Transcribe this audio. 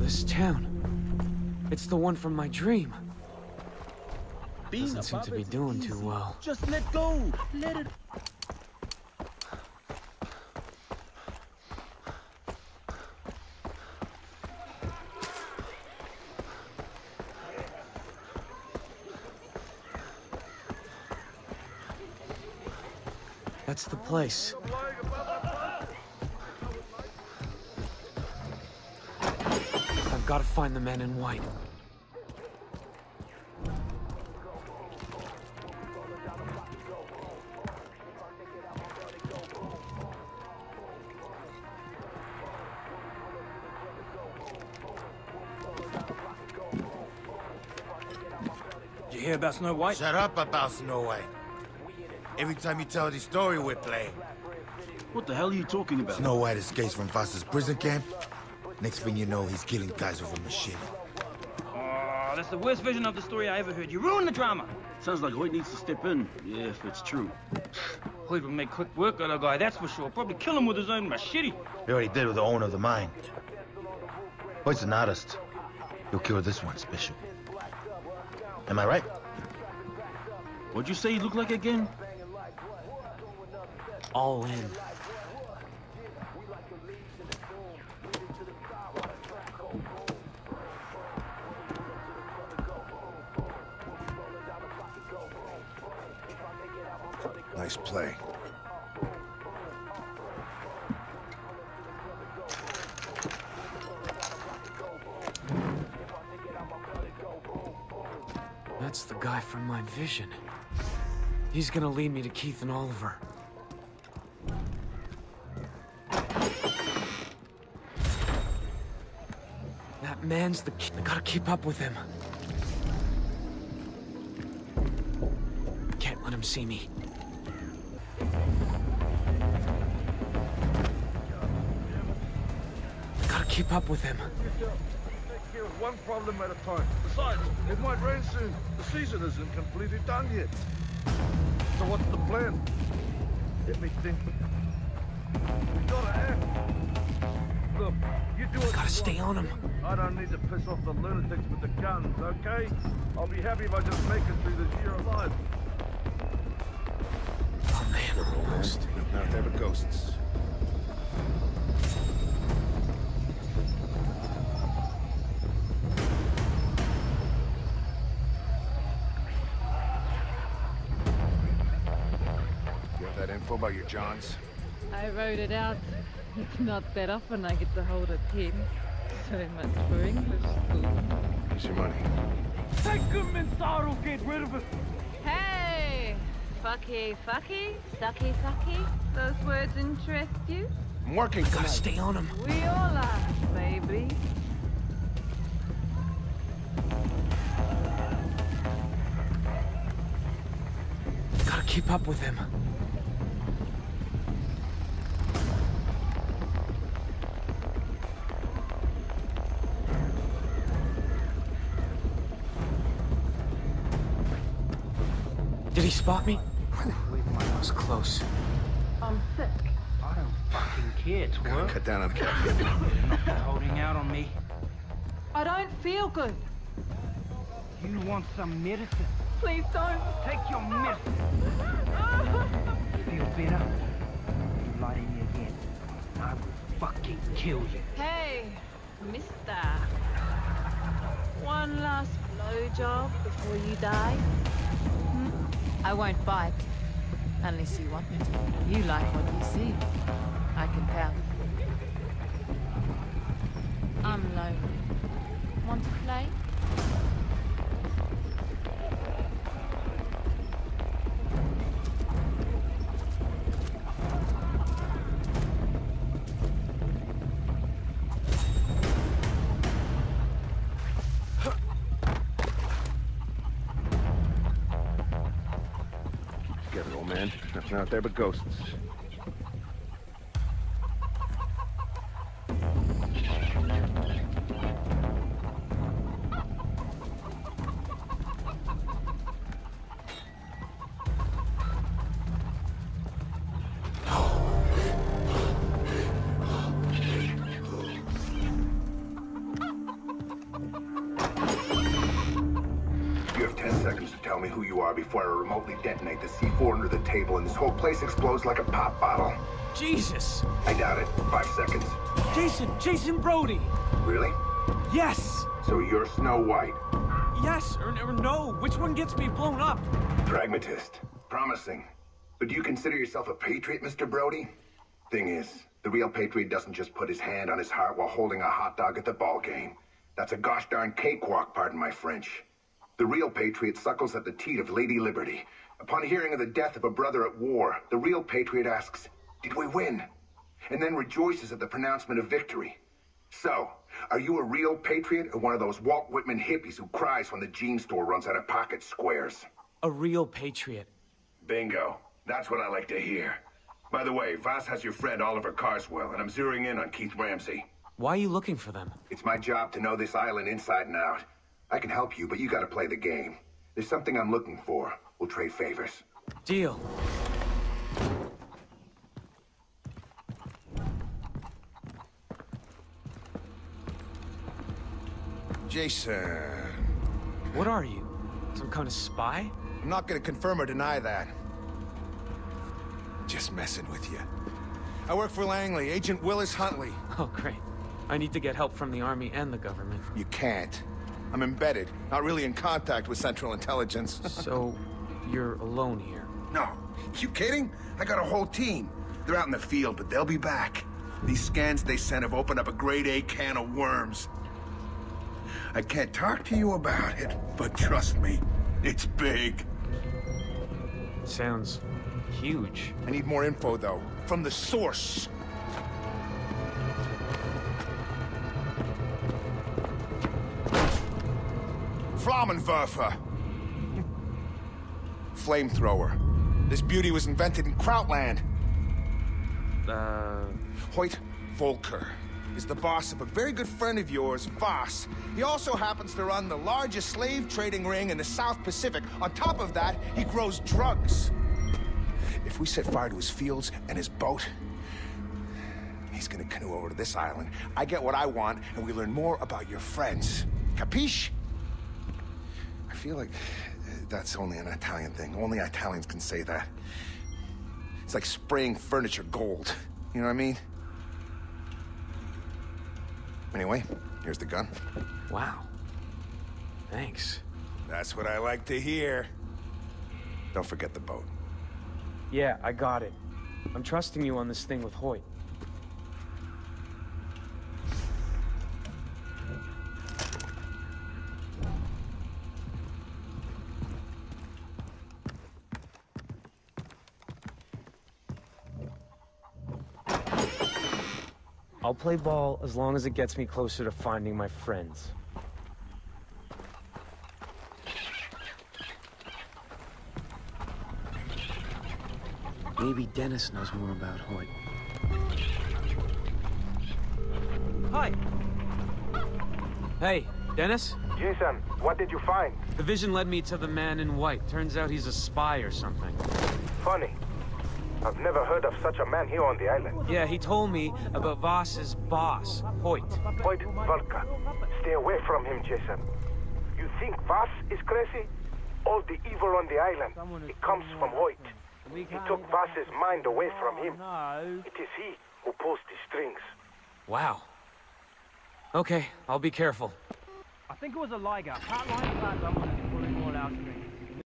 This town. It's the one from my dream. Being Doesn't seem to be doing easy. too well. Just let go. Let it That's the place. I've got to find the man in white. You hear about Snow White? Shut up about Snow White. Every time you tell this story, we're playing. What the hell are you talking about? Snow White escapes from Vaas's prison camp. Next thing you know, he's killing guys with a machete. Oh, ah, that's the worst version of the story I ever heard. You ruined the drama. Sounds like Hoyt needs to step in. Yeah, if it's true. Hoyt would make quick work of the guy, that's for sure. Probably kill him with his own machete. He already did with the owner of the mine. Hoyt's an artist. He'll kill this one special. Am I right? What'd you say he looked like again? All in. Nice play. That's the guy from my vision. He's gonna lead me to Keith and Oliver. Man's the key. I gotta keep up with him. Can't let him see me. I gotta keep up with him. One problem at a time. Besides, it might rain soon. The season isn't completely done yet. So what's the plan? Let me think. We gotta act. Look, you do it. Gotta stay on him. I don't need to piss off the lunatics with the guns, okay? I'll be happy if I just make it through this year alive. Oh man, almost. Not there but ghosts. You have that info about your Johns? I wrote it out. It's not that often I get to hold a pen. So much for English school. Here's your money. Take him inside or get rid of it. Hey! Fucky, fucky, sucky, sucky. Those words interest you? I'm working Gotta tonight. stay on him. We all are, baby. Gotta keep up with him. Did he spot me? That was close. I'm sick. I don't fucking care, Gotta twerp. cut down on the caffeine. Not holding out on me. I don't feel good. You want some medicine? Please don't. Take your medicine. Feel better? You lie to me again. I will fucking kill you. Hey, mister. One last blowjob before you die. I won't bite. Unless you want me to. You like what you see. Man. Nothing out there but ghosts. Before I remotely detonate the C4 under the table and this whole place explodes like a pop bottle. Jesus! I doubt it. Five seconds. Jason! Jason Brody! Really? Yes! So you're Snow White. Yes or, or no? Which one gets me blown up? Pragmatist. Promising. But do you consider yourself a patriot, Mr. Brody? Thing is, the real patriot doesn't just put his hand on his heart while holding a hot dog at the ball game. That's a gosh darn cakewalk, pardon my French. The real patriot suckles at the teat of Lady Liberty. Upon hearing of the death of a brother at war, the real patriot asks, Did we win? And then rejoices at the pronouncement of victory. So, are you a real patriot or one of those Walt Whitman hippies who cries when the jean store runs out of pocket squares? A real patriot. Bingo. That's what I like to hear. By the way, Vaas has your friend Oliver Carswell, and I'm zeroing in on Keith Ramsey. Why are you looking for them? It's my job to know this island inside and out. I can help you, but you gotta play the game. There's something I'm looking for. We'll trade favors. Deal. Jason. What are you? Some kind of spy? I'm not gonna confirm or deny that. Just messing with you. I work for Langley, Agent Willis Huntley. Oh, great. I need to get help from the army and the government. You can't. I'm embedded, not really in contact with Central Intelligence. so, you're alone here? No. You kidding? I got a whole team. They're out in the field, but they'll be back. These scans they sent have opened up a grade A can of worms. I can't talk to you about it, but trust me, it's big. Sounds huge. I need more info, though. From the source. Flammenwerfer. Flamethrower. This beauty was invented in Krautland. Uh... Hoyt Volker is the boss of a very good friend of yours, Vaas. He also happens to run the largest slave trading ring in the South Pacific. On top of that, he grows drugs. If we set fire to his fields and his boat, he's gonna canoe over to this island. I get what I want, and we learn more about your friends. Capiche? I feel like that's only an Italian thing. Only Italians can say that. It's like spraying furniture gold. You know what I mean? Anyway, here's the gun. Wow. Thanks. That's what I like to hear. Don't forget the boat. Yeah, I got it. I'm trusting you on this thing with Hoyt. I'll play ball as long as it gets me closer to finding my friends. Maybe Dennis knows more about Hoyt. Hi. Hey, Dennis? Jason, what did you find? The vision led me to the man in white. Turns out he's a spy or something. Funny. I've never heard of such a man here on the island. Yeah, he told me about Vaas's boss, Hoyt. Hoyt Volker. Stay away from him, Jason. You think Vaas is crazy? All the evil on the island, it comes from Hoyt. He took Vaas's mind away from him. It is he who pulls the strings. Wow. Okay, I'll be careful. I think it was a Liger. Pat Liger, Pat, I'm pulling all our strings.